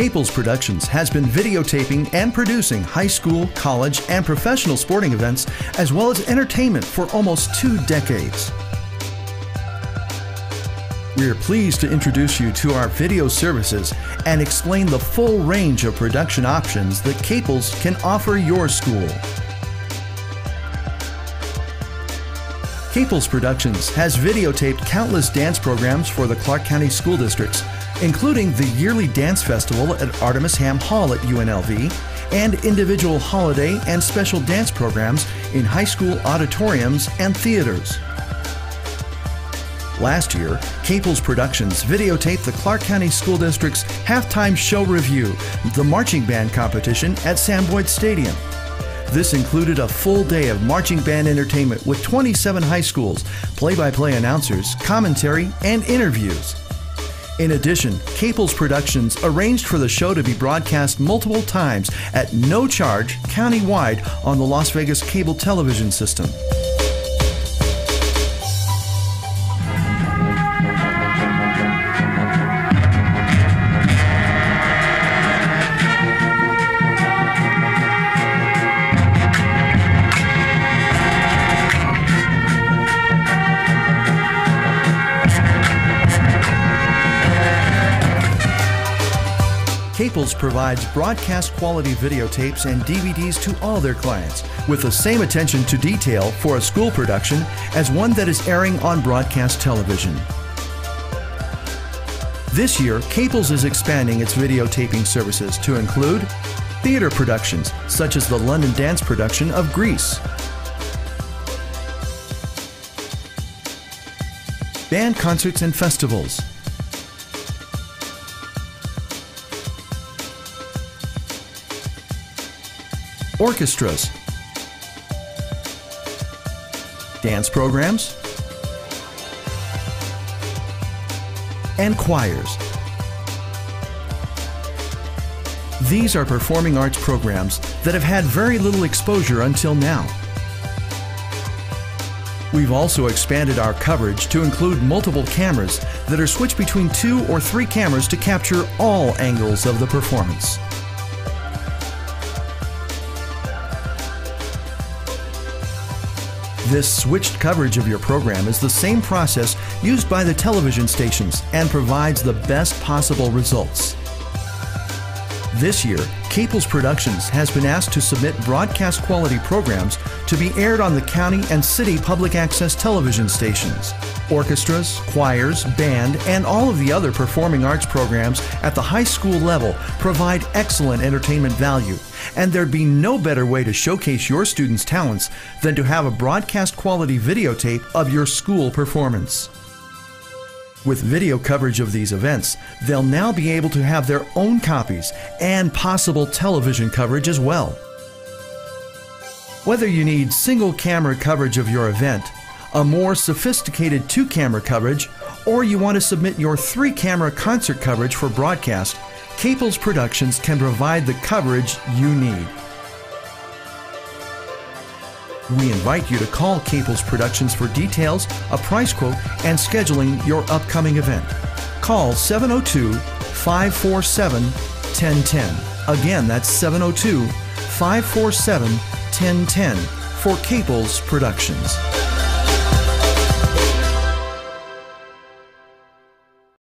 Caples Productions has been videotaping and producing high school, college, and professional sporting events, as well as entertainment for almost two decades. We are pleased to introduce you to our video services and explain the full range of production options that Caples can offer your school. Caples Productions has videotaped countless dance programs for the Clark County School Districts, including the yearly dance festival at Artemus Ham Hall at UNLV and individual holiday and special dance programs in high school auditoriums and theaters. Last year, Caples Productions videotaped the Clark County School District's halftime show review, the marching band competition at Sam Boyd Stadium. This included a full day of marching band entertainment with 27 high schools, play by play announcers, commentary, and interviews. In addition, Caples Productions arranged for the show to be broadcast multiple times at no charge countywide on the Las Vegas cable television system. Caples provides broadcast quality videotapes and DVDs to all their clients with the same attention to detail for a school production as one that is airing on broadcast television. This year, Caples is expanding its videotaping services to include theater productions, such as the London dance production of Grease, band concerts and festivals, orchestras, dance programs, and choirs. These are performing arts programs that have had very little exposure until now. We've also expanded our coverage to include multiple cameras that are switched between two or three cameras to capture all angles of the performance. This switched coverage of your program is the same process used by the television stations and provides the best possible results. This year, Caples Productions has been asked to submit broadcast quality programs to be aired on the county and city public access television stations. Orchestras, choirs, band, and all of the other performing arts programs at the high school level provide excellent entertainment value, and there'd be no better way to showcase your students' talents than to have a broadcast quality videotape of your school performance. With video coverage of these events, they'll now be able to have their own copies and possible television coverage as well. Whether you need single camera coverage of your event, a more sophisticated two camera coverage, or you want to submit your three camera concert coverage for broadcast, Caples Productions can provide the coverage you need. We invite you to call Caples Productions for details, a price quote, and scheduling your upcoming event. Call 702 547 1010. Again, that's 702 547 1010 for Caples Productions.